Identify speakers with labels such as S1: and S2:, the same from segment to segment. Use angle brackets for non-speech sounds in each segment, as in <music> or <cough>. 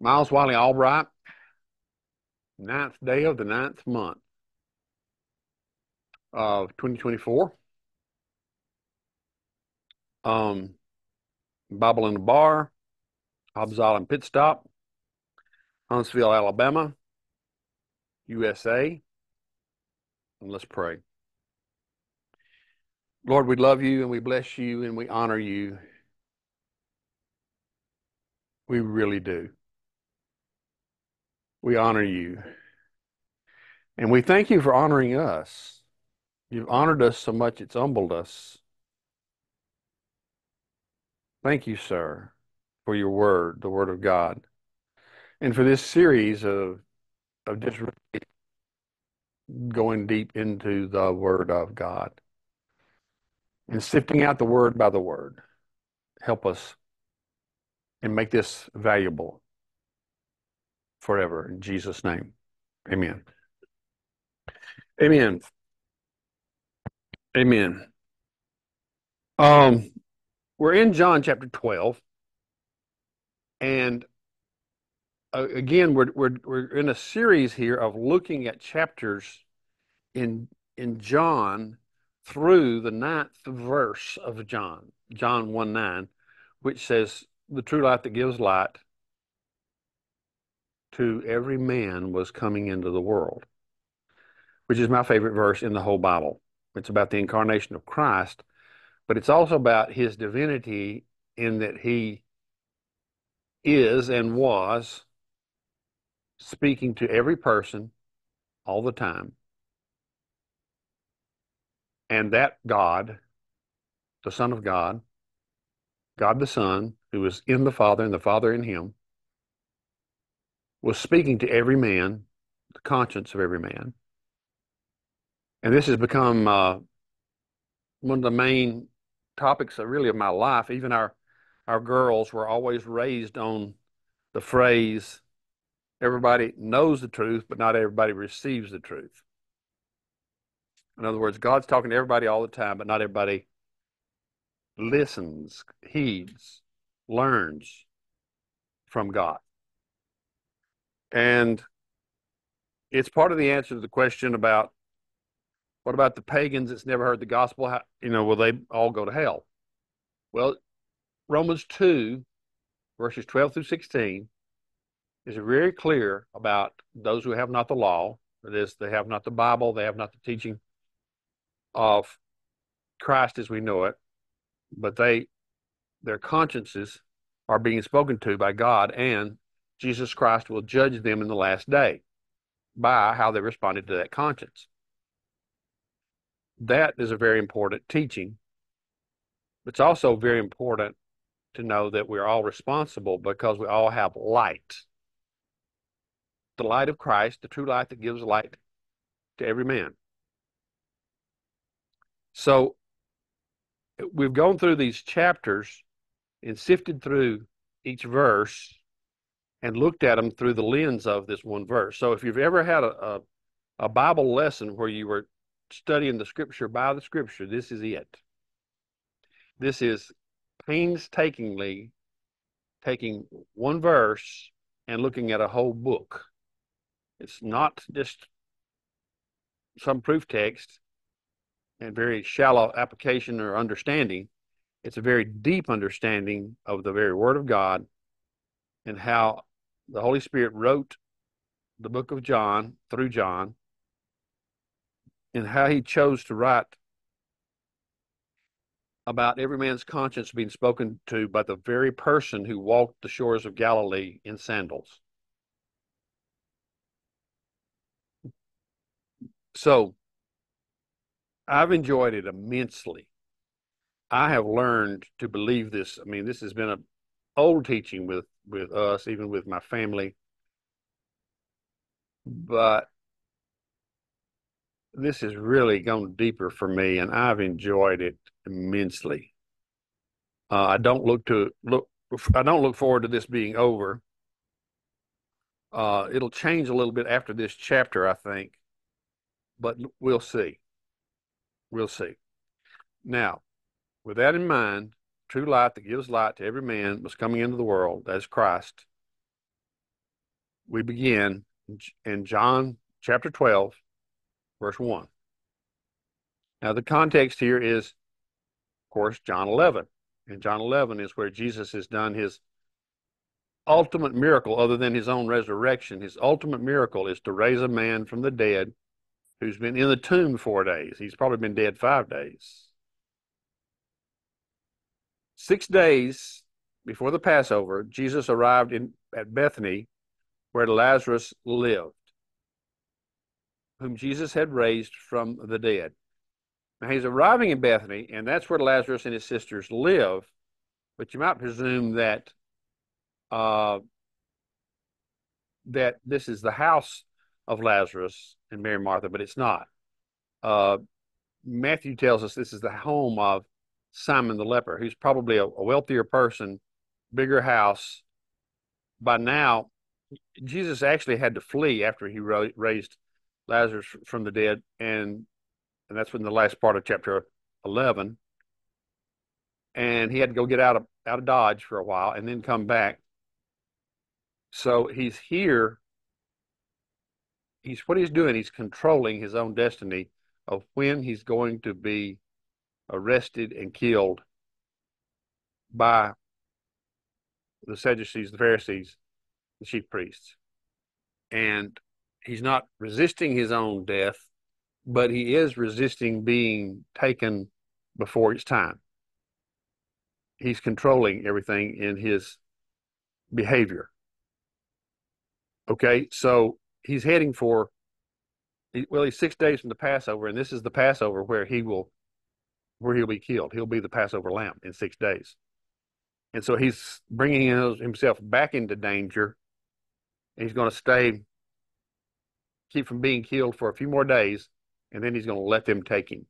S1: Miles Wiley Albright, ninth day of the ninth month of 2024. Um, Bible in the Bar, Hobbs Pit Stop, Huntsville, Alabama, USA. And let's pray. Lord, we love you and we bless you and we honor you. We really do. We honor you. And we thank you for honoring us. You've honored us so much, it's humbled us. Thank you, sir, for your word, the word of God, and for this series of, of just going deep into the word of God and sifting out the word by the word. Help us and make this valuable forever. In Jesus' name, amen. Amen. Amen. Um, we're in John chapter 12. And uh, again, we're, we're, we're in a series here of looking at chapters in, in John through the ninth verse of John, John 1 9, which says, The true light that gives light to every man was coming into the world, which is my favorite verse in the whole Bible. It's about the incarnation of Christ, but it's also about his divinity in that he is and was speaking to every person all the time. And that God, the Son of God, God the Son, who was in the Father and the Father in him, was speaking to every man, the conscience of every man. And this has become uh, one of the main topics of really of my life. Even our our girls were always raised on the phrase, everybody knows the truth, but not everybody receives the truth. In other words, God's talking to everybody all the time, but not everybody listens, heeds, learns from God. And it's part of the answer to the question about what about the pagans that's never heard the gospel? How, you know, will they all go to hell? Well, Romans 2, verses 12 through 16, is very clear about those who have not the law. That is, they have not the Bible, they have not the teaching of Christ as we know it, but they their consciences are being spoken to by God, and Jesus Christ will judge them in the last day by how they responded to that conscience. That is a very important teaching. It's also very important to know that we're all responsible because we all have light. The light of Christ, the true light that gives light to every man. So we've gone through these chapters and sifted through each verse and looked at them through the lens of this one verse. So if you've ever had a, a, a Bible lesson where you were studying the scripture by the scripture, this is it. This is painstakingly taking one verse and looking at a whole book. It's not just some proof text and very shallow application or understanding. It's a very deep understanding of the very Word of God and how the Holy Spirit wrote the book of John through John and how he chose to write about every man's conscience being spoken to by the very person who walked the shores of Galilee in sandals. So, I've enjoyed it immensely. I have learned to believe this. I mean, this has been an old teaching with with us, even with my family. But this has really gone deeper for me, and I've enjoyed it immensely. Uh, I don't look to look. I don't look forward to this being over. Uh, it'll change a little bit after this chapter, I think, but we'll see. We'll see. Now, with that in mind, true light that gives light to every man was coming into the world as Christ. we begin in John chapter 12, verse 1. Now, the context here is, of course, John 11. And John 11 is where Jesus has done his ultimate miracle, other than his own resurrection. His ultimate miracle is to raise a man from the dead who's been in the tomb four days. He's probably been dead five days. Six days before the Passover, Jesus arrived in, at Bethany where Lazarus lived, whom Jesus had raised from the dead. Now he's arriving in Bethany, and that's where Lazarus and his sisters live. But you might presume that uh, that this is the house of Lazarus and Mary and Martha, but it's not. Uh, Matthew tells us this is the home of Simon the leper, who's probably a, a wealthier person, bigger house. By now, Jesus actually had to flee after he raised Lazarus from the dead, and and that's in the last part of chapter eleven. And he had to go get out of out of Dodge for a while, and then come back. So he's here. He's what he's doing. He's controlling his own destiny of when he's going to be arrested and killed by the Sadducees, the Pharisees, the chief priests. And he's not resisting his own death, but he is resisting being taken before its time. He's controlling everything in his behavior. Okay, so he's heading for, well, he's six days from the Passover, and this is the Passover where he will, where he'll be killed. He'll be the Passover lamb in six days. And so he's bringing himself back into danger And he's going to stay, keep from being killed for a few more days, and then he's going to let them take him.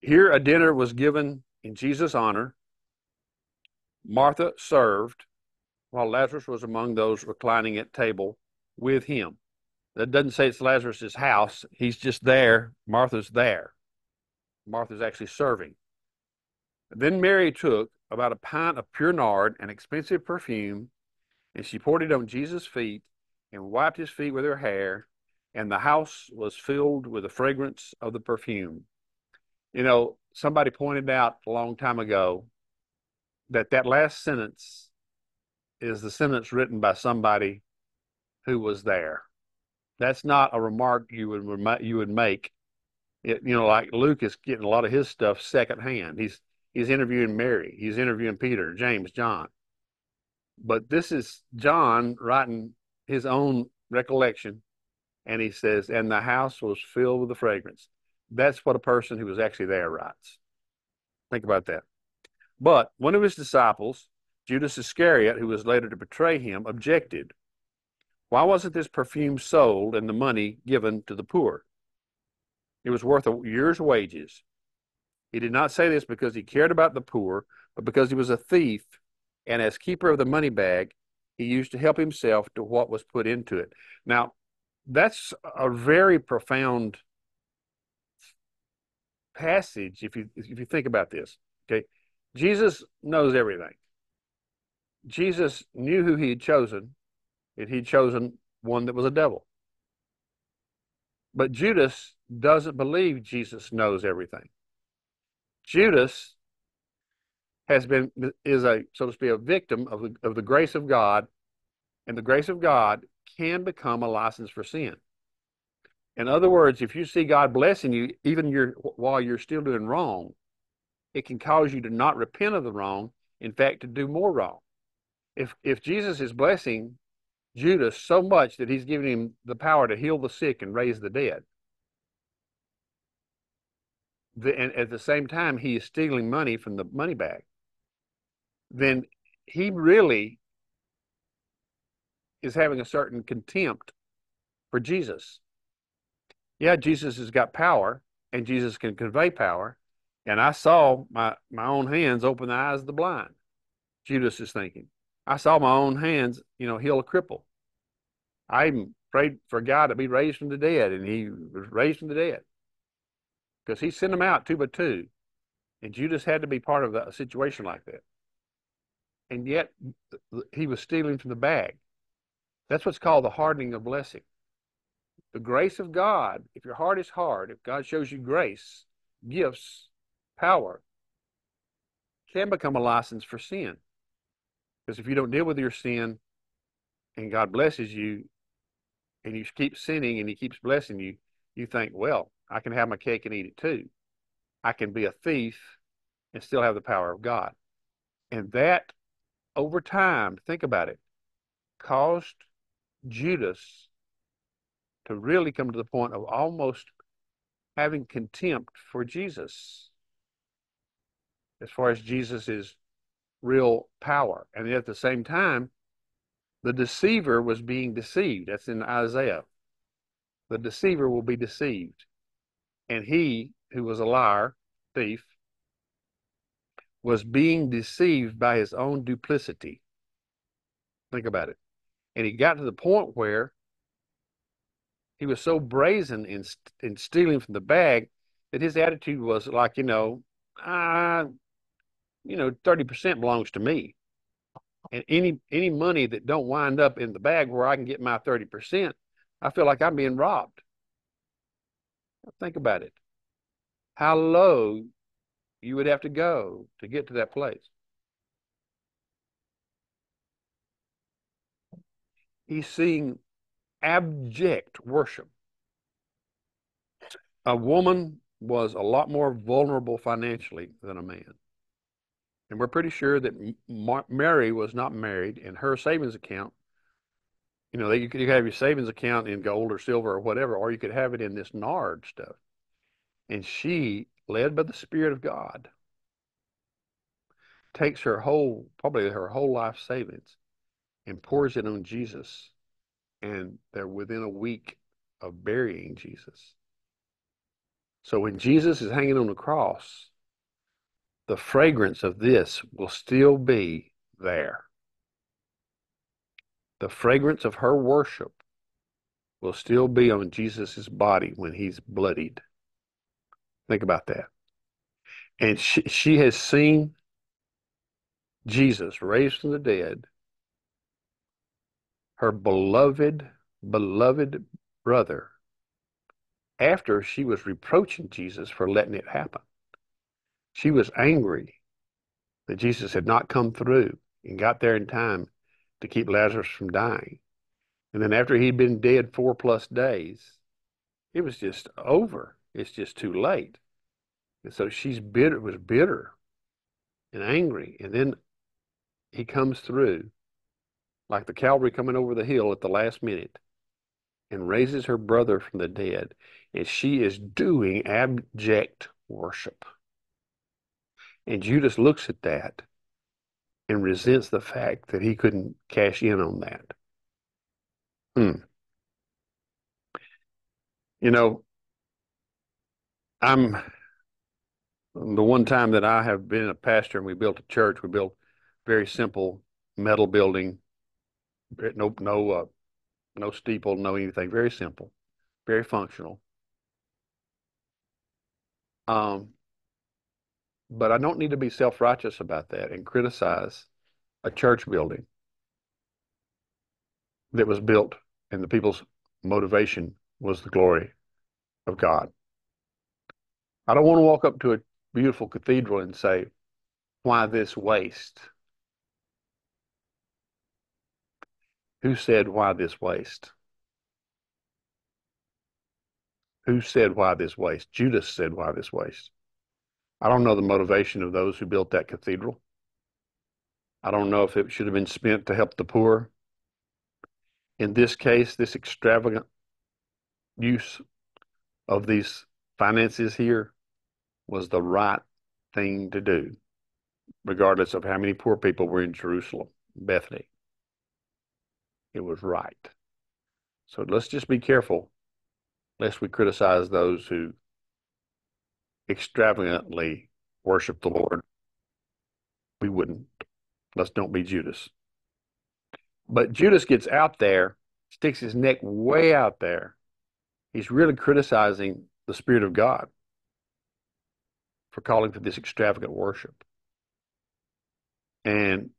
S1: Here, a dinner was given in Jesus' honor. Martha served, while Lazarus was among those reclining at table with him. That doesn't say it's Lazarus' house. He's just there. Martha's there. Martha's actually serving. Then Mary took about a pint of pure nard, an expensive perfume, and she poured it on Jesus' feet and wiped his feet with her hair, and the house was filled with the fragrance of the perfume. You know, somebody pointed out a long time ago that that last sentence is the sentence written by somebody who was there. That's not a remark you would you would make. It, you know, like Luke is getting a lot of his stuff secondhand. He's he's interviewing Mary, he's interviewing Peter, James, John. But this is John writing his own recollection, and he says, And the house was filled with the fragrance. That's what a person who was actually there writes. Think about that. But one of his disciples, Judas Iscariot, who was later to betray him, objected. Why wasn't this perfume sold and the money given to the poor? It was worth a year's wages. He did not say this because he cared about the poor, but because he was a thief and as keeper of the money bag, he used to help himself to what was put into it. Now, that's a very profound passage if you if you think about this. Okay, Jesus knows everything. Jesus knew who he had chosen, and he'd chosen one that was a devil. But Judas doesn't believe Jesus knows everything. Judas has been is a so to speak a victim of the, of the grace of God, and the grace of God can become a license for sin. In other words, if you see God blessing you, even your while you're still doing wrong, it can cause you to not repent of the wrong. In fact, to do more wrong. If if Jesus is blessing Judas so much that he's giving him the power to heal the sick and raise the dead, the, and at the same time he is stealing money from the money bag then he really is having a certain contempt for Jesus. Yeah, Jesus has got power and Jesus can convey power. And I saw my, my own hands open the eyes of the blind. Judas is thinking. I saw my own hands, you know, heal a cripple. I prayed for God to be raised from the dead, and he was raised from the dead. Because he sent them out two by two. And Judas had to be part of a situation like that and yet he was stealing from the bag. That's what's called the hardening of blessing. The grace of God, if your heart is hard, if God shows you grace, gifts, power, can become a license for sin. Because if you don't deal with your sin and God blesses you and you keep sinning and He keeps blessing you, you think, well, I can have my cake and eat it too. I can be a thief and still have the power of God. And that, over time, think about it, caused Judas to really come to the point of almost having contempt for Jesus as far as Jesus's real power. And at the same time, the deceiver was being deceived. That's in Isaiah. The deceiver will be deceived. And he, who was a liar, thief, was being deceived by his own duplicity. Think about it. And he got to the point where he was so brazen in, in stealing from the bag that his attitude was like, you know, uh, you know, 30% belongs to me. And any any money that don't wind up in the bag where I can get my 30%, I feel like I'm being robbed. Think about it. How low you would have to go to get to that place. He's seeing abject worship. A woman was a lot more vulnerable financially than a man. And we're pretty sure that Mary was not married, and her savings account, you know, you could, have your savings account in gold or silver or whatever, or you could have it in this nard stuff. And she, led by the Spirit of God, takes her whole, probably her whole life savings, and pours it on Jesus. And they're within a week of burying Jesus. So when Jesus is hanging on the cross, the fragrance of this will still be there. The fragrance of her worship will still be on Jesus' body when he's bloodied. Think about that. And she, she has seen Jesus raised from the dead, her beloved, beloved brother, after she was reproaching Jesus for letting it happen. She was angry that Jesus had not come through and got there in time to keep Lazarus from dying. And then after he'd been dead four plus days, it was just over. It's just too late. And so she's bitter, was bitter and angry. And then he comes through like the cavalry coming over the hill at the last minute and raises her brother from the dead. And she is doing abject worship. And Judas looks at that and resents the fact that he couldn't cash in on that. Hmm. You know, I'm the one time that I have been a pastor and we built a church, we built very simple metal building, no no uh, no steeple, no anything, very simple, very functional. Um, but I don't need to be self righteous about that and criticize a church building that was built and the people's motivation was the glory of God. I don't want to walk up to a beautiful cathedral and say, Why this waste? Who said, Why this waste? Who said, Why this waste? Judas said, Why this waste? I don't know the motivation of those who built that cathedral. I don't know if it should have been spent to help the poor. In this case, this extravagant use of these finances here was the right thing to do, regardless of how many poor people were in Jerusalem, Bethany. It was right. So let's just be careful lest we criticize those who extravagantly worship the Lord. We wouldn't. Let's don't be Judas. But Judas gets out there, sticks his neck way out there. He's really criticizing the Spirit of God for calling for this extravagant worship. And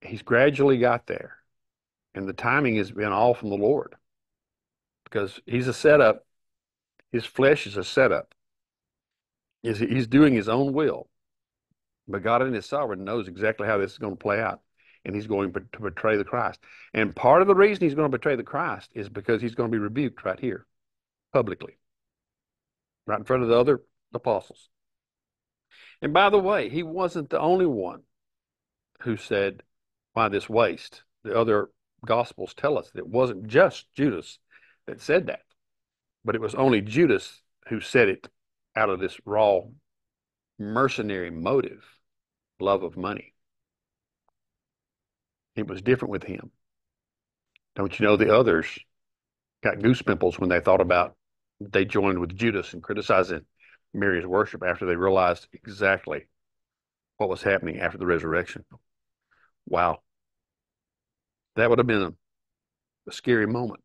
S1: he's gradually got there. And the timing has been all from the Lord because he's a setup. His flesh is a setup. He's, he's doing his own will. But God in his sovereign knows exactly how this is going to play out. And he's going to betray the Christ. And part of the reason he's going to betray the Christ is because he's going to be rebuked right here, publicly, right in front of the other apostles. And by the way, he wasn't the only one who said, Why this waste? The other gospels tell us that it wasn't just Judas that said that, but it was only Judas who said it out of this raw mercenary motive, love of money. It was different with him. Don't you know the others got goose pimples when they thought about they joined with Judas in criticizing Mary's worship after they realized exactly what was happening after the resurrection. Wow. That would have been a, a scary moment.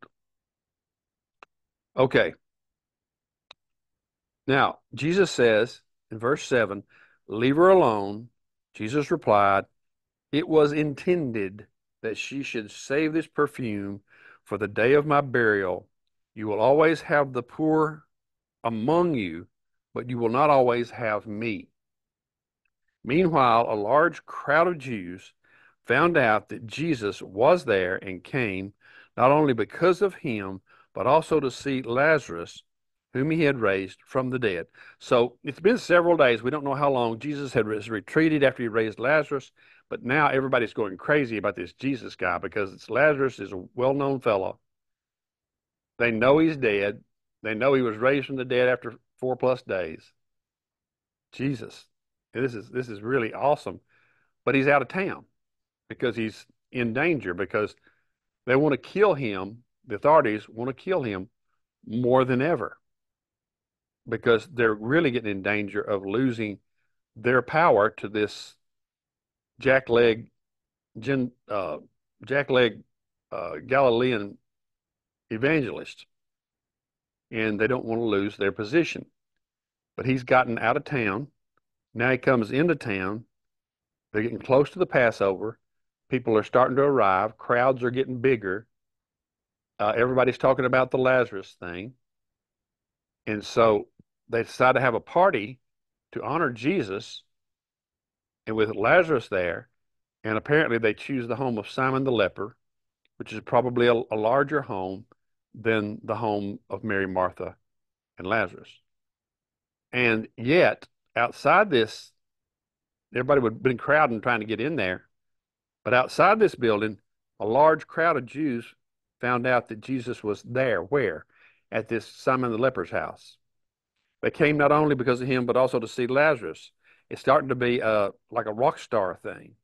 S1: Okay. Now, Jesus says in verse 7, Leave her alone. Jesus replied, It was intended that she should save this perfume for the day of my burial. You will always have the poor among you, but you will not always have me. Meanwhile, a large crowd of Jews found out that Jesus was there and came, not only because of him, but also to see Lazarus, whom he had raised from the dead. So it's been several days. We don't know how long. Jesus had retreated after he raised Lazarus, but now everybody's going crazy about this Jesus guy because it's Lazarus is a well known fellow. They know he's dead. They know he was raised from the dead after four plus days. Jesus. This is this is really awesome. But he's out of town because he's in danger because they want to kill him. The authorities want to kill him more than ever because they're really getting in danger of losing their power to this jackleg, gen, uh, jackleg uh, Galilean evangelist. And they don't want to lose their position. But he's gotten out of town. Now he comes into town. They're getting close to the Passover. People are starting to arrive. Crowds are getting bigger. Uh, everybody's talking about the Lazarus thing. And so they decide to have a party to honor Jesus and with Lazarus there. And apparently they choose the home of Simon the leper, which is probably a, a larger home than the home of Mary, Martha, and Lazarus. And yet, outside this, everybody would have been crowding trying to get in there. But outside this building, a large crowd of Jews found out that Jesus was there. Where? At this Simon the leper's house. They came not only because of him, but also to see Lazarus. It's starting to be uh, like a rock star thing,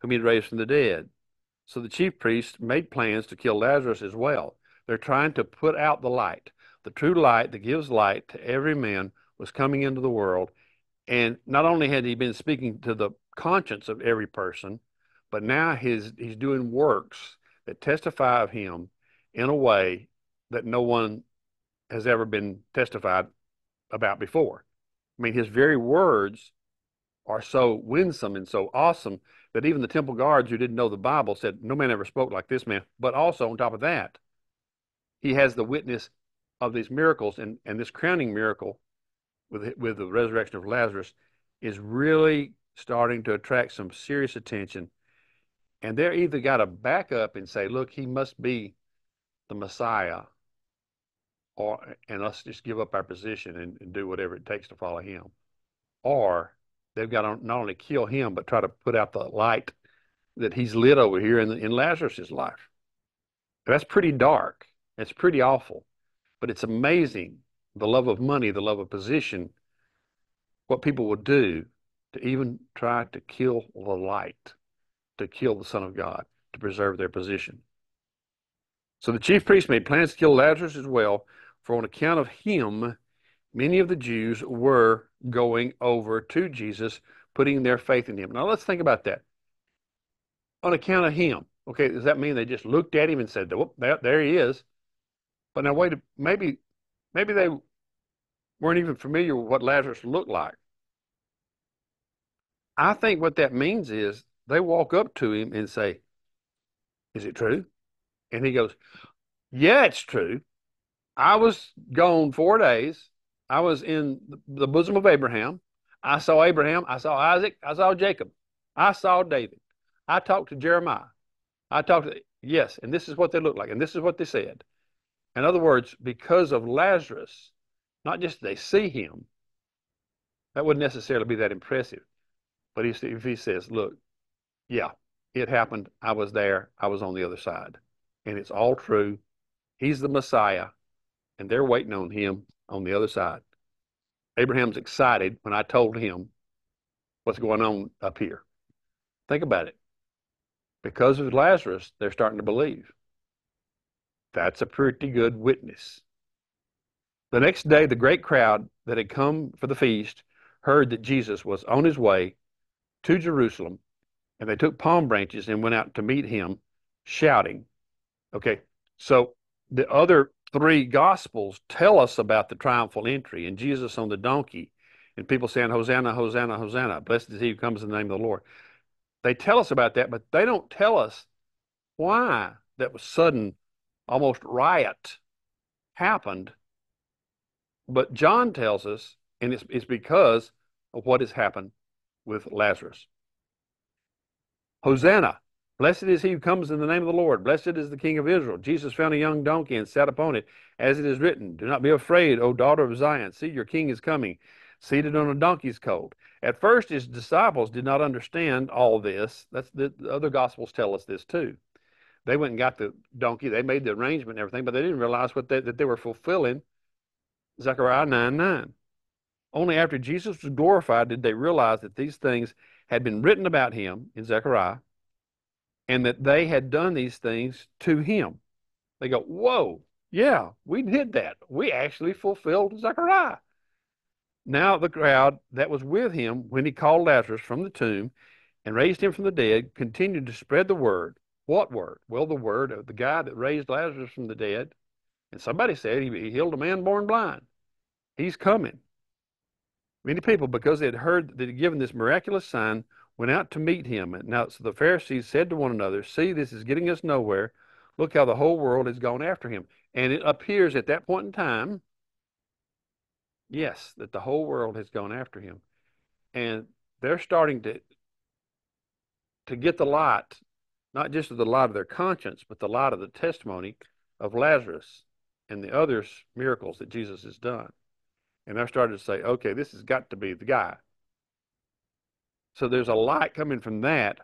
S1: whom he raised from the dead. So the chief priests made plans to kill Lazarus as well. They're trying to put out the light. The true light that gives light to every man was coming into the world. And not only had he been speaking to the conscience of every person, but now he's he's doing works that testify of him in a way that no one has ever been testified about before. I mean, his very words are so winsome and so awesome that even the temple guards who didn't know the Bible said, No man ever spoke like this man. But also, on top of that, he has the witness of these miracles, and, and this crowning miracle with, with the resurrection of Lazarus is really starting to attract some serious attention and they're either got to back up and say, look, he must be the Messiah, or and let's just give up our position and, and do whatever it takes to follow him. Or they've got to not only kill him, but try to put out the light that he's lit over here in, in Lazarus's life. That's pretty dark. It's pretty awful. But it's amazing the love of money, the love of position, what people will do to even try to kill the light to kill the Son of God to preserve their position. So the chief priests made plans to kill Lazarus as well, for on account of him, many of the Jews were going over to Jesus, putting their faith in him. Now let's think about that. On account of him, okay, does that mean they just looked at him and said, "Whoop, there, there he is"? But now wait, maybe, maybe they weren't even familiar with what Lazarus looked like. I think what that means is they walk up to him and say, Is it true? And he goes, Yeah, it's true. I was gone four days. I was in the bosom of Abraham. I saw Abraham. I saw Isaac. I saw Jacob. I saw David. I talked to Jeremiah. I talked to, yes, and this is what they looked like, and this is what they said. In other words, because of Lazarus, not just they see him, that wouldn't necessarily be that impressive. But if he says, look, yeah, it happened. I was there. I was on the other side. And it's all true. He's the Messiah, and they're waiting on him on the other side. Abraham's excited when I told him what's going on up here. Think about it. Because of Lazarus, they're starting to believe. That's a pretty good witness. The next day, the great crowd that had come for the feast heard that Jesus was on his way to Jerusalem, and they took palm branches and went out to meet him, shouting. Okay, so the other three gospels tell us about the triumphal entry and Jesus on the donkey, and people saying, Hosanna, Hosanna, Hosanna. Blessed is he who comes in the name of the Lord. They tell us about that, but they don't tell us why that was sudden, almost riot happened. But John tells us, and it's, it's because of what has happened with Lazarus. Hosanna, blessed is he who comes in the name of the Lord. Blessed is the King of Israel. Jesus found a young donkey and sat upon it, as it is written, Do not be afraid, O daughter of Zion. See, your king is coming, seated on a donkey's colt. At first, his disciples did not understand all this. That's the, the other gospels tell us this too. They went and got the donkey. They made the arrangement and everything, but they didn't realize what they, that they were fulfilling Zechariah 9 9. Only after Jesus was glorified did they realize that these things had been written about him in Zechariah and that they had done these things to him. They go, Whoa, yeah, we did that. We actually fulfilled Zechariah. Now the crowd that was with him when he called Lazarus from the tomb and raised him from the dead continued to spread the word. What word? Well, the word of the guy that raised Lazarus from the dead. And somebody said he healed a man born blind. He's coming. Many people, because they had heard that he'd given this miraculous sign, went out to meet him. And now, so the Pharisees said to one another, See, this is getting us nowhere. Look how the whole world has gone after him. And it appears at that point in time Yes, that the whole world has gone after him. And they're starting to to get the light, not just of the light of their conscience, but the light of the testimony of Lazarus and the other miracles that Jesus has done. And they're starting to say, okay, this has got to be the guy. So there's a light coming from that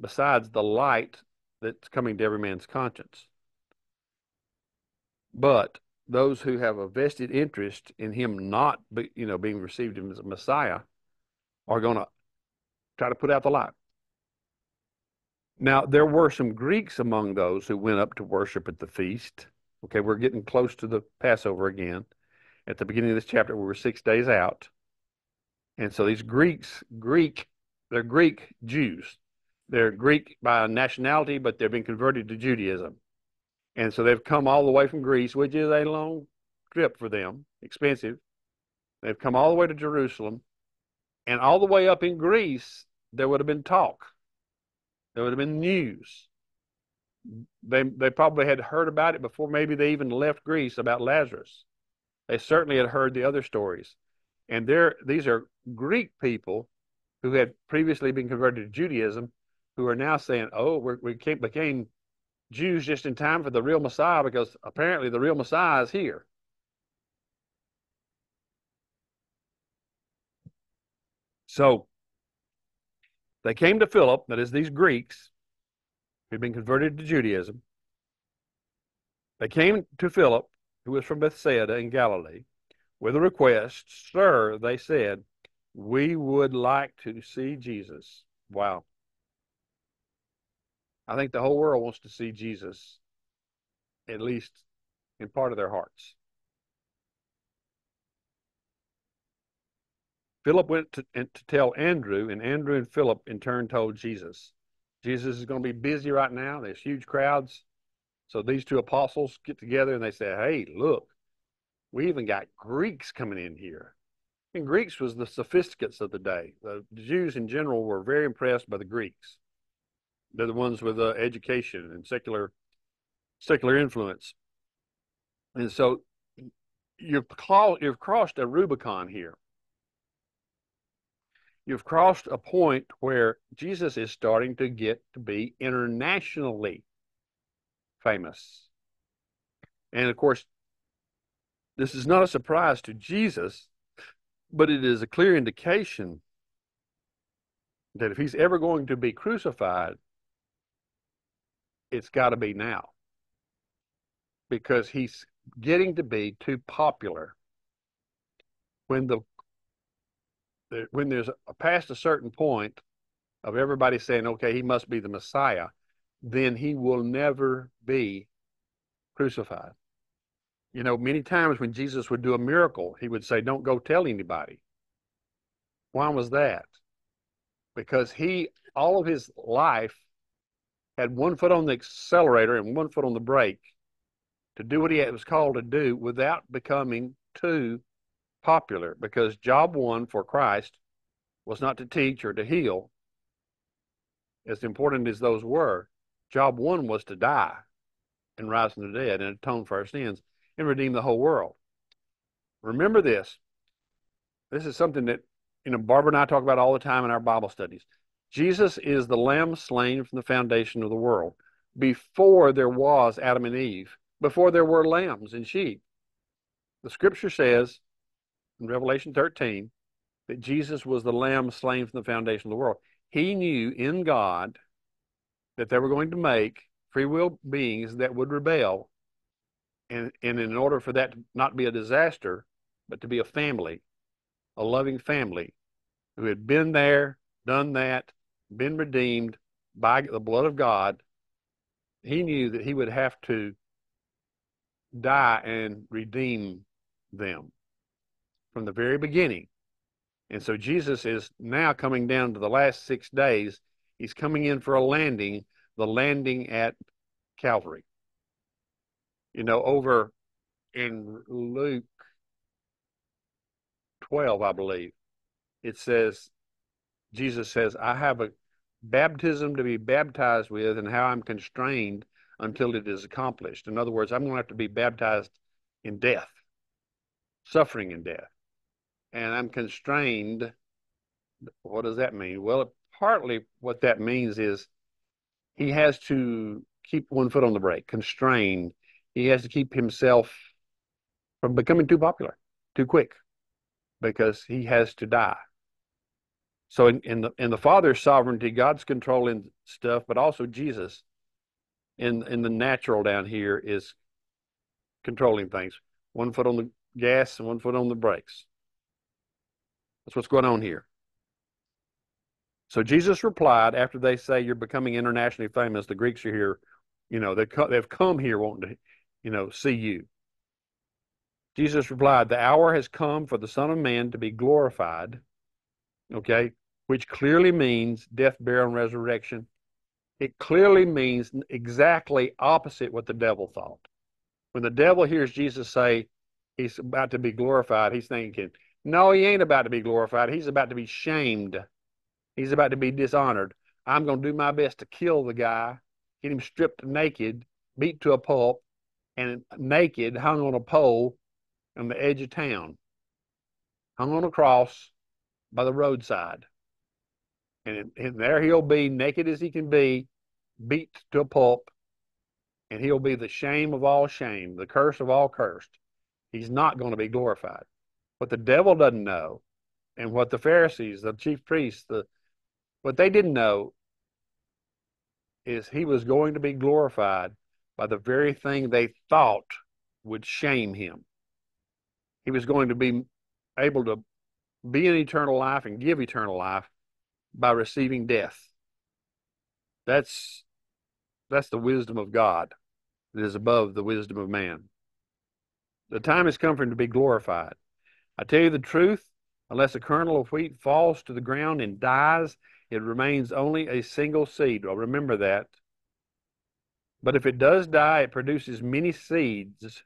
S1: besides the light that's coming to every man's conscience. But those who have a vested interest in him not, be, you know, being received as a Messiah, are going to try to put out the light. Now, there were some Greeks among those who went up to worship at the feast. Okay, we're getting close to the Passover again. At the beginning of this chapter, we were six days out. And so these Greeks, Greek, they're Greek Jews. They're Greek by nationality, but they've been converted to Judaism. And so they've come all the way from Greece, which is a long trip for them, expensive. They've come all the way to Jerusalem. And all the way up in Greece, there would have been talk. There would have been news. They, they probably had heard about it before maybe they even left Greece about Lazarus. They certainly had heard the other stories. And they these are Greek people who had previously been converted to Judaism who are now saying, oh, we came, became Jews just in time for the real Messiah because apparently the real Messiah is here. So they came to Philip, that is, these Greeks who'd been converted to Judaism. They came to Philip, who was from Bethsaida in Galilee, with a request. Sir, they said, we would like to see Jesus. Wow. I think the whole world wants to see Jesus, at least in part of their hearts. Philip went to, to tell Andrew, and Andrew and Philip in turn told Jesus. Jesus is going to be busy right now. There's huge crowds. So these two apostles get together and they say, Hey, look, we even got Greeks coming in here. And Greeks was the sophisticates of the day. The Jews in general were very impressed by the Greeks. They're the ones with uh, education and secular secular influence. And so you've, you've crossed a Rubicon here. You've crossed a point where Jesus is starting to get to be internationally famous. And of course, this is not a surprise to Jesus, but it is a clear indication that if he's ever going to be crucified, it's got to be now because he's getting to be too popular. When the when there's a, past a certain point of everybody saying, "Okay, he must be the Messiah," then he will never be crucified. You know, many times when Jesus would do a miracle, he would say, Don't go tell anybody. Why was that? Because he, all of his life, had one foot on the accelerator and one foot on the brake to do what he was called to do without becoming too popular. Because job one for Christ was not to teach or to heal, as important as those were. Job one was to die and rise from the dead and atone for our sins and redeem the whole world. Remember this. This is something that, you know, Barbara and I talk about all the time in our Bible studies. Jesus is the lamb slain from the foundation of the world. Before there was Adam and Eve, before there were lambs and sheep. The scripture says in Revelation 13 that Jesus was the lamb slain from the foundation of the world. He knew in God that they were going to make free will beings that would rebel and, and in order for that to not be a disaster, but to be a family, a loving family who had been there, done that, been redeemed by the blood of God, he knew that he would have to die and redeem them from the very beginning. And so Jesus is now coming down to the last six days. He's coming in for a landing, the landing at Calvary you know, over in Luke 12, I believe, it says, Jesus says, I have a baptism to be baptized with, and how I'm constrained until it is accomplished. In other words, I'm going to have to be baptized in death, suffering in death. And I'm constrained. What does that mean? Well, partly what that means is he has to keep one foot on the brake, constrained he has to keep himself from becoming too popular too quick because he has to die. So in, in the in the Father's sovereignty, God's controlling stuff, but also Jesus in in the natural down here is controlling things. One foot on the gas and one foot on the brakes. That's what's going on here. So Jesus replied after they say you're becoming internationally famous. The Greeks are here, you know, they they've come here wanting to you know, see you. Jesus replied, The hour has come for the Son of Man to be glorified, okay, which clearly means death, burial, and resurrection. It clearly means exactly opposite what the devil thought. When the devil hears Jesus say he's about to be glorified, he's thinking, no, he ain't about to be glorified. He's about to be shamed. He's about to be dishonored. I'm going to do my best to kill the guy, get him stripped naked, beat to a pulp, and naked, hung on a pole on the edge of town, hung on a cross by the roadside. And, and there he'll be, naked as he can be, beat to a pulp, and he'll be the shame of all shame, the curse of all cursed. He's not going to be glorified. What the devil doesn't know, and what the Pharisees, the chief priests, the what they didn't know is he was going to be glorified by the very thing they thought would shame him. He was going to be able to be in eternal life and give eternal life by receiving death. That's that's the wisdom of God that is above the wisdom of man. The time has come for him to be glorified. I tell you the truth, unless a kernel of wheat falls to the ground and dies, it remains only a single seed. Well, remember that. But if it does die, it produces many seeds.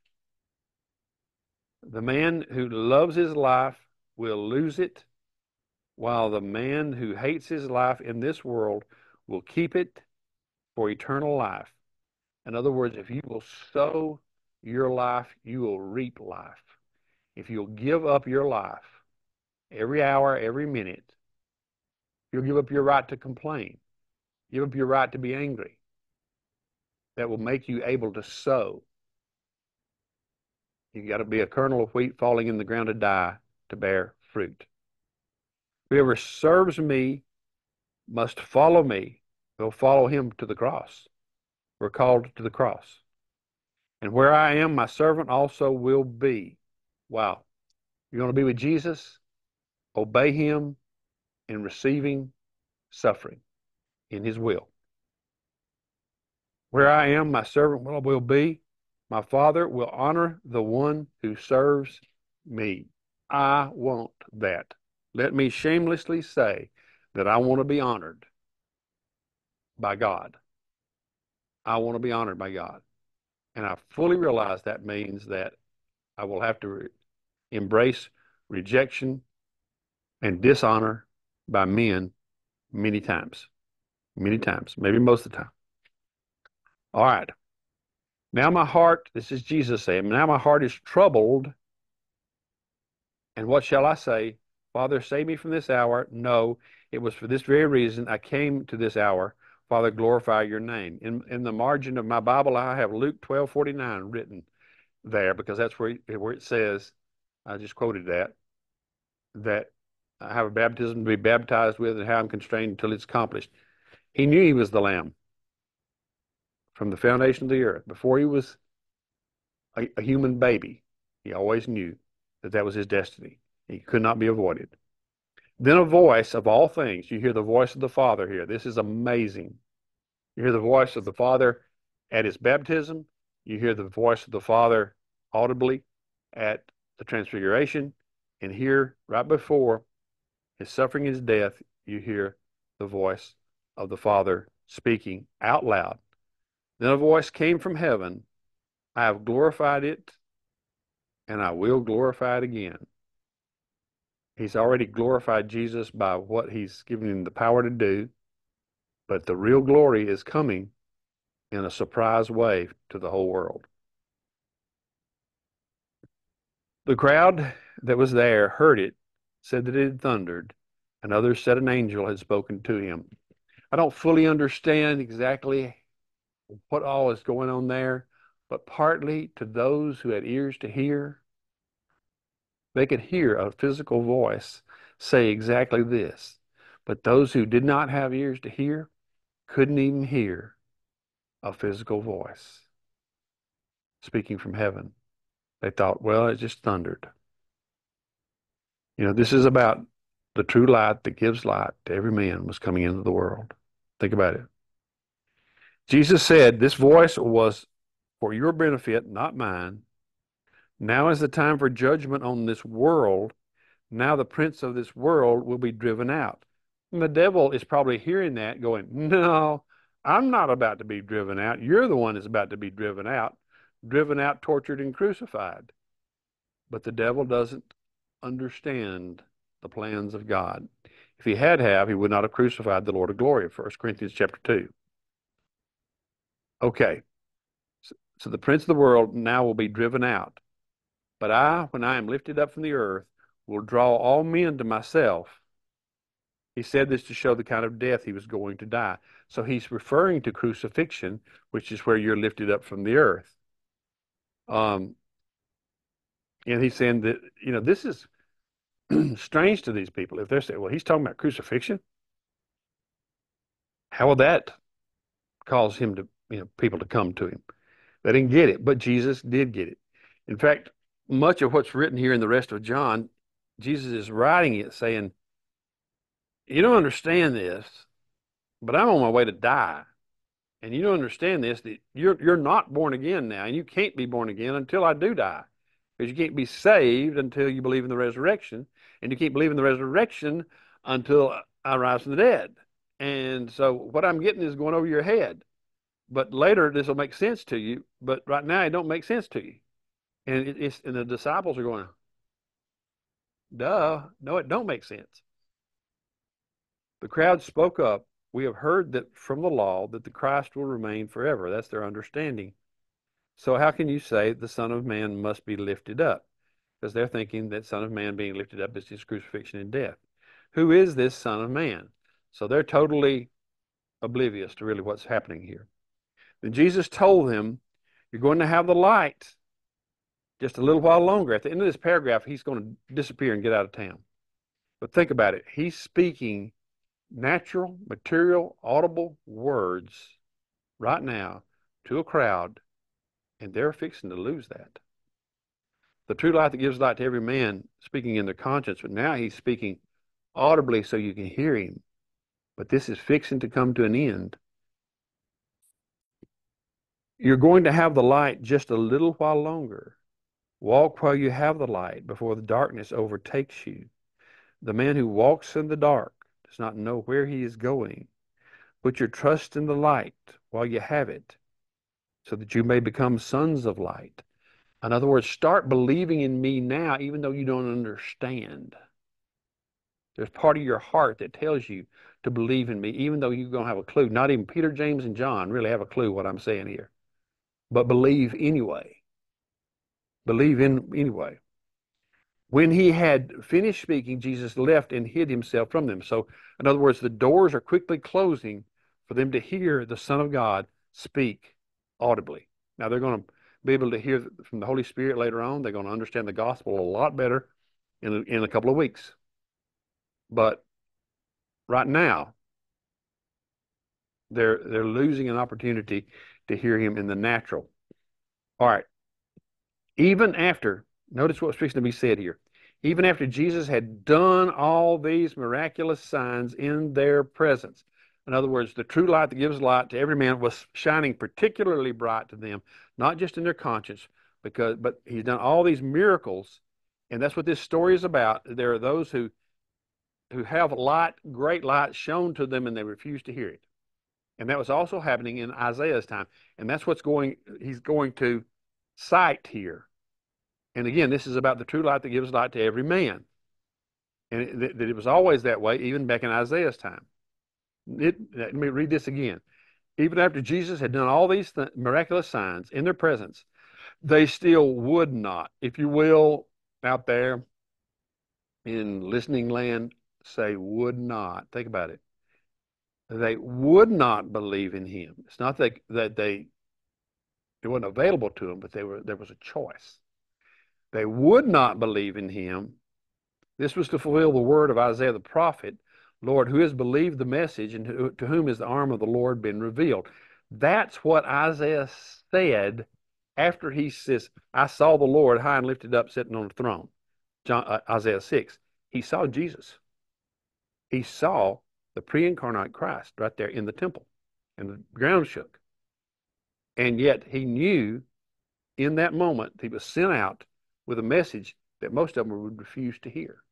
S1: The man who loves his life will lose it, while the man who hates his life in this world will keep it for eternal life. In other words, if you will sow your life, you will reap life. If you'll give up your life every hour, every minute, you'll give up your right to complain, give up your right to be angry. That will make you able to sow. You got to be a kernel of wheat falling in the ground to die to bear fruit. Whoever serves me must follow me. Will follow him to the cross. We're called to the cross. And where I am, my servant also will be. Wow. You're going to be with Jesus? Obey him in receiving suffering in his will. Where I am, my servant will, be. My Father will honor the one who serves me. I want that. Let me shamelessly say that I want to be honored by God. I want to be honored by God. And I fully realize that means that I will have to re- embrace rejection and dishonor by men many times. Many times, maybe most of the time. All right. Now my heart, this is Jesus saying, now my heart is troubled. And what shall I say? Father, save me from this hour. No, it was for this very reason I came to this hour. Father, glorify your name. In, in the margin of my Bible, I have Luke 12 49 written there because that's where, where it says, I just quoted that, that I have a baptism to be baptized with and how I'm constrained until it's accomplished. He knew he was the Lamb from the foundation of the earth. Before he was a, a human baby, he always knew that that was his destiny. He could not be avoided. Then a voice of all things. You hear the voice of the Father here. This is amazing. You hear the voice of the Father at his baptism. You hear the voice of the Father audibly at the transfiguration. And here, right before his suffering, his death, you hear the voice of the Father speaking out loud. Then a voice came from heaven I have glorified it, and I will glorify it again. He's already glorified Jesus by what he's given him the power to do, but the real glory is coming in a surprise way to the whole world. The crowd that was there heard it, said that it had thundered, and others said an angel had spoken to him. I don't fully understand exactly what all is going on there, but partly to those who had ears to hear, they could hear a physical voice say exactly this. But those who did not have ears to hear couldn't even hear a physical voice speaking from heaven. They thought, well, it just thundered. You know, this is about the true light that gives light to every man was coming into the world. Think about it. Jesus said, This voice was for your benefit, not mine. Now is the time for judgment on this world. Now the prince of this world will be driven out. And the devil is probably hearing that, going, No, I'm not about to be driven out. You're the one that's about to be driven out, driven out, tortured, and crucified. But the devil doesn't understand the plans of God. If he had have, he would not have crucified the Lord of glory, 1 Corinthians chapter 2. Okay. So, the prince of the world now will be driven out. But I, when I am lifted up from the earth, will draw all men to myself. He said this to show the kind of death he was going to die. So he's referring to crucifixion, which is where you're lifted up from the earth. Um, and he's saying that, you know, this is <clears throat> strange to these people. If they're saying, well, he's talking about crucifixion, how will that cause him to, you know, people to come to him? They didn't get it, but Jesus did get it. In fact, much of what's written here in the rest of John, Jesus is writing it saying, You don't understand this, but I'm on my way to die. And you don't understand this, that you're you're not born again now, and you can't be born again until I do die. Because you can't be saved until you believe in the resurrection, and you can't believe in the resurrection until I rise from the dead. And so what I'm getting is going over your head. But later this will make sense to you, but right now it don't make sense to you. And it, it's and the disciples are going, duh, no, it don't make sense. The crowd spoke up we have heard that from the law that the Christ will remain forever. That's their understanding. So how can you say the Son of Man must be lifted up? Because they're thinking that Son of Man being lifted up is his crucifixion and death. Who is this Son of Man? So they're totally oblivious to really what's happening here. Then Jesus told them, You're going to have the light just a little while longer. At the end of this paragraph, he's going to disappear and get out of town. But think about it. He's speaking natural, material, audible words right now to a crowd, and they're fixing to lose that. The true light that gives light to every man, speaking in their conscience, but now he's speaking audibly so you can hear him. But this is fixing to come to an end. You're going to have the light just a little while longer. Walk while you have the light before the darkness overtakes you. The man who walks in the dark does not know where he is going. Put your trust in the light while you have it, so that you may become sons of light. In other words, start believing in me now, even though you don't understand. There's part of your heart that tells you to believe in me, even though you don't have a clue. Not even Peter, James, and John really have a clue what I'm saying here. But believe anyway. Believe in anyway. When he had finished speaking, Jesus left and hid himself from them. So, in other words, the doors are quickly closing for them to hear the Son of God speak audibly. Now, they're going to be able to hear from the Holy Spirit later on. They're going to understand the gospel a lot better in a, in a couple of weeks. But right now, they're they're losing an opportunity to hear him in the natural. All right. Even after Notice what's fixing to be said here. Even after Jesus had done all these miraculous signs in their presence. In other words, the true light that gives light to every man was shining particularly bright to them, not just in their conscience, because but he's done all these miracles, and that's what this story is about. There are those who who have light, great light shown to them, and they refuse to hear it. And that was also happening in Isaiah's time. And that's what's going he's going to cite here. And again, this is about the true light that gives light to every man. And it, that it was always that way, even back in Isaiah's time. It, let me read this again. Even after Jesus had done all these th- miraculous signs in their presence, they still would not, if you will, out there in listening land, say would not. Think about it. They would not believe in him. It's not that, that they it wasn't available to them, but they were there was a choice. They would not believe in him. This was to fulfill the word of Isaiah the prophet Lord, who has believed the message and to, whom is the arm of the Lord been revealed? That's what Isaiah said after he says, I saw the Lord high and lifted up sitting on the throne. John, uh, Isaiah 6. He saw Jesus. He saw the pre incarnate Christ right there in the temple, and the ground shook. And yet he knew in that moment he was sent out with a message that most of them would refuse to hear.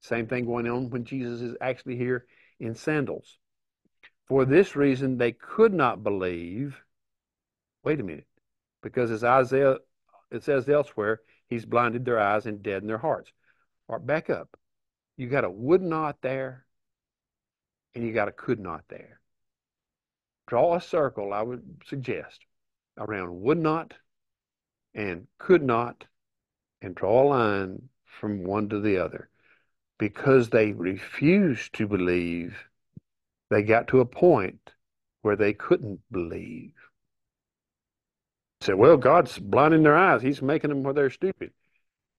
S1: Same thing going on when Jesus is actually here in sandals. For this reason, they could not believe. Wait a minute. Because as Isaiah, it says elsewhere, he's blinded their eyes and deadened their hearts. Right, back up. You got a would not there, and you got a could not there. Draw a circle, I would suggest, around would not and could not and draw a line from one to the other. Because they refused to believe, they got to a point where they couldn't believe. Say, well, God's blinding their eyes. He's making them where they're stupid.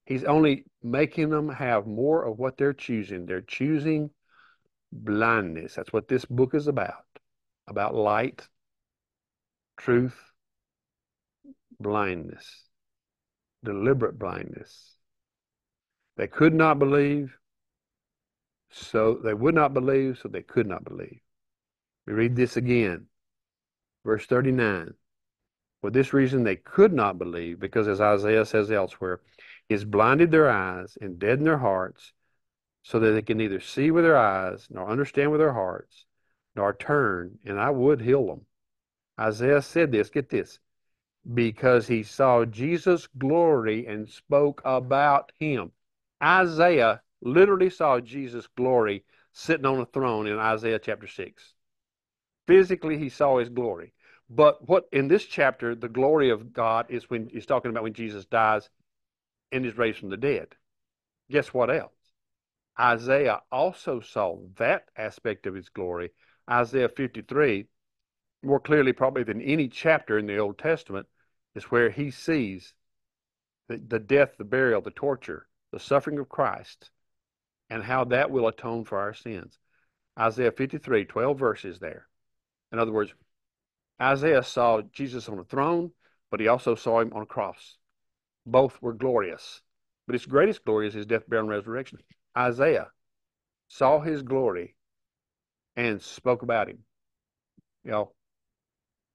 S1: He's only making them have more of what they're choosing. They're choosing blindness. That's what this book is about. About light, truth, blindness deliberate blindness. They could not believe, so they would not believe, so they could not believe. We read this again, verse 39. For this reason they could not believe, because as Isaiah says elsewhere, He's blinded their eyes and deadened their hearts, so that they can neither see with their eyes, nor understand with their hearts, nor turn, and I would heal them. Isaiah said this, get this, because he saw Jesus' glory and spoke about him. Isaiah literally saw Jesus' glory sitting on a throne in Isaiah chapter 6. Physically, he saw his glory. But what in this chapter, the glory of God is when he's talking about when Jesus dies and is raised from the dead. Guess what else? Isaiah also saw that aspect of his glory. Isaiah 53, more clearly probably than any chapter in the Old Testament, is where he sees the, the death, the burial, the torture, the suffering of Christ, and how that will atone for our sins. Isaiah 53, 12 verses there. In other words, Isaiah saw Jesus on a throne, but he also saw him on a cross. Both were glorious. But his greatest glory is his death, burial, and resurrection. Isaiah saw his glory and spoke about him. You know,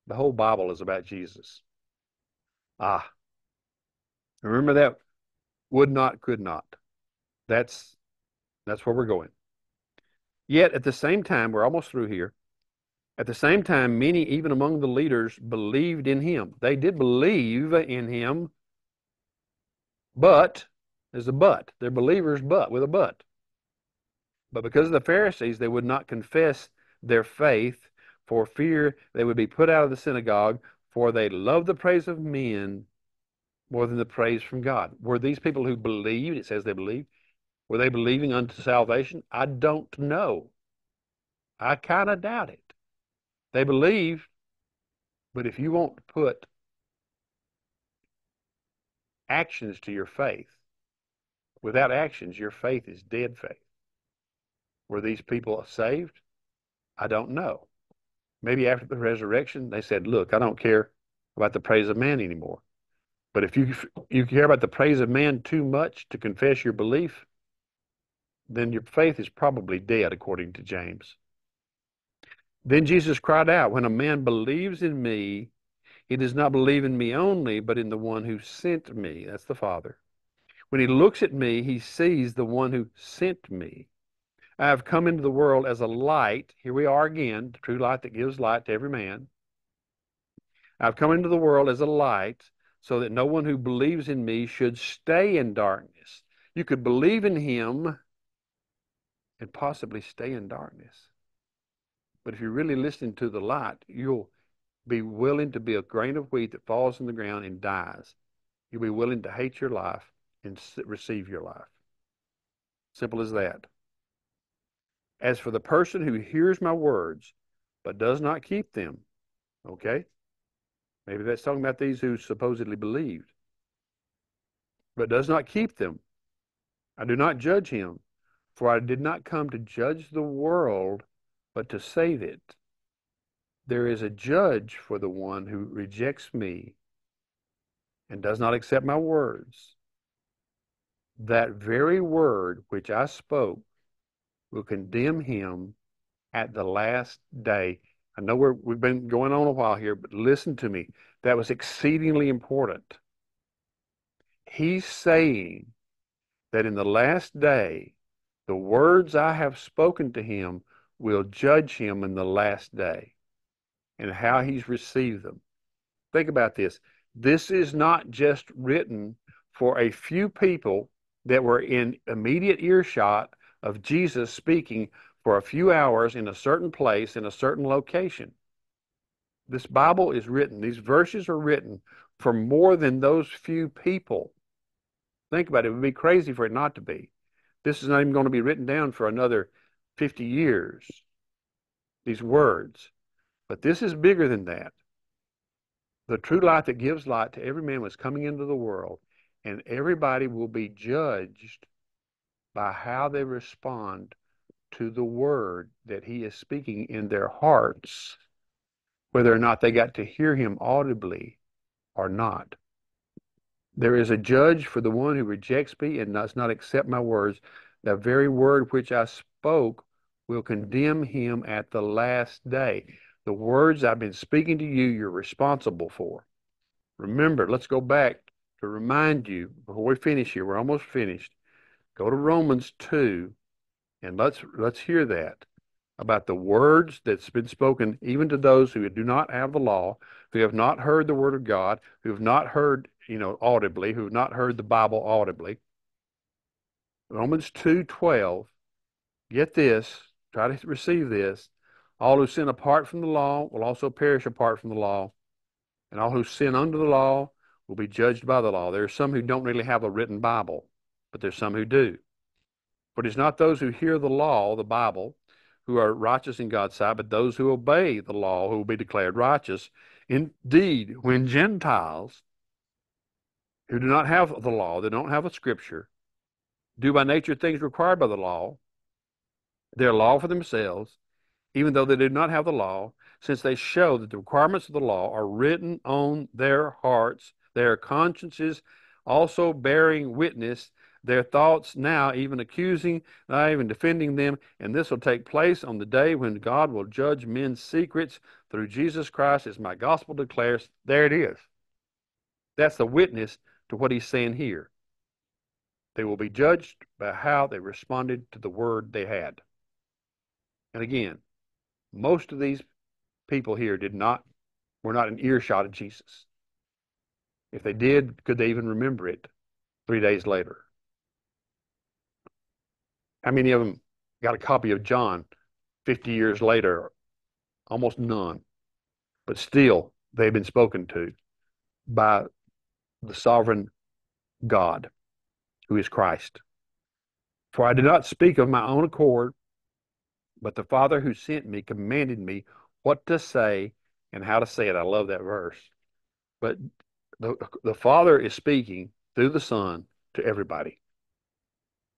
S1: the whole Bible is about Jesus. Ah, remember that would not, could not. That's that's where we're going. Yet at the same time, we're almost through here. At the same time, many, even among the leaders, believed in him. They did believe in him, but there's a but. They're believers, but with a but. But because of the Pharisees, they would not confess their faith for fear they would be put out of the synagogue, for they loved the praise of men more than the praise from God. Were these people who believed, it says they believed, were they believing unto salvation? I don't know. I kind of doubt it. They believe, but if you want to put actions to your faith, without actions, your faith is dead faith. Were these people saved? I don't know. Maybe after the resurrection, they said, Look, I don't care about the praise of man anymore. But if you you care about the praise of man too much to confess your belief, then your faith is probably dead, according to James. Then Jesus cried out, When a man believes in me, he does not believe in me only, but in the one who sent me. That's the Father. When he looks at me, he sees the one who sent me. I have come into the world as a light. Here we are again, the true light that gives light to every man. I've come into the world as a light so that no one who believes in me should stay in darkness. You could believe in him and possibly stay in darkness. But if you're really listening to the light, you'll be willing to be a grain of wheat that falls in the ground and dies. You'll be willing to hate your life and receive your life. Simple as that. As for the person who hears my words but does not keep them, okay? Maybe that's talking about these who supposedly believed, but does not keep them. I do not judge him, for I did not come to judge the world, but to save it. There is a judge for the one who rejects me and does not accept my words. That very word which I spoke will condemn him at the last day. I know we're, we've been going on a while here, but listen to me. That was exceedingly important. He's saying that in the last day, the words I have spoken to him will judge him in the last day and how he's received them. Think about this. This is not just written for a few people that were in immediate earshot of Jesus speaking for a few hours in a certain place, in a certain location. This Bible is written, these verses are written for more than those few people. Think about it, it would be crazy for it not to be. This is not even going to be written down for another 50 years, these words. But this is bigger than that. The true light that gives light to every man was coming into the world, and everybody will be judged by how they respond to the word that he is speaking in their hearts, whether or not they got to hear him audibly or not. There is a judge for the one who rejects me and does not accept my words. The very word which I spoke will condemn him at the last day. The words I've been speaking to you, you're responsible for. Remember, let's go back to remind you before we finish here. We're almost finished. Go to Romans 2 and let's let's hear that about the words that's been spoken even to those who do not have the law, who have not heard the word of God, who have not heard, you know, audibly, who have not heard the Bible audibly. Romans 2:12 get this, try to receive this. All who sin apart from the law will also perish apart from the law, and all who sin under the law will be judged by the law. There are some who don't really have a written Bible, but there's some who do. For it is not those who hear the law, the Bible, who are righteous in God's sight, but those who obey the law who will be declared righteous. Indeed, when Gentiles who do not have the law, they don't have a scripture, do by nature things required by the law, their law for themselves, even though they do not have the law, since they show that the requirements of the law are written on their hearts, their consciences also bearing witness, their thoughts now even accusing, not even defending them. And this will take place on the day when God will judge men's secrets through Jesus Christ, as my gospel declares. There it is. That's the witness to what he's saying here. They will be judged by how they responded to the word they had. And again, most of these people here did not were not an earshot of Jesus. If they did, could they even remember it three days later? How many of them got a copy of John 50 years later? Almost none. But still, they've been spoken to by the sovereign God, who is Christ. For I did not speak of my own accord, but the Father who sent me commanded me what to say and how to say it. I love that verse. But the, the Father is speaking through the Son to everybody.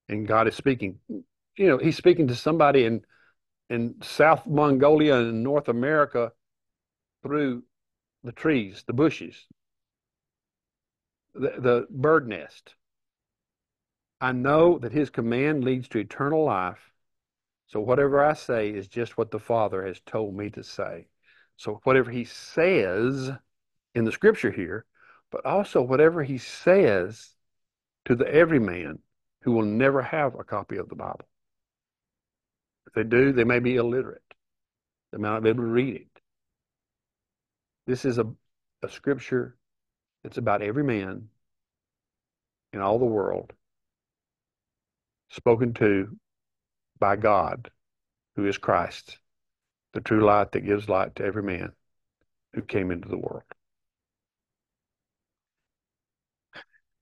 S1: And God is speaking. You know, He's speaking to somebody in in South Mongolia and North America through the trees, the bushes, the, the bird nest. I know that His command leads to eternal life. So whatever I say is just what the Father has told me to say. So whatever He says in the scripture here but also whatever he says to the everyman who will never have a copy of the Bible. If they do, they may be illiterate. They may not be able to read it. This is a, a scripture that's about every man in all the world spoken to by God, who is Christ, the true light that gives light to every man who came into the world.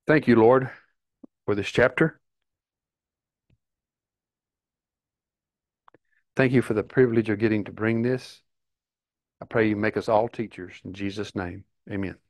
S1: Thank you, Lord, for this chapter. Thank you for the privilege of getting to bring this. I pray you make us all teachers in Jesus' name. Amen.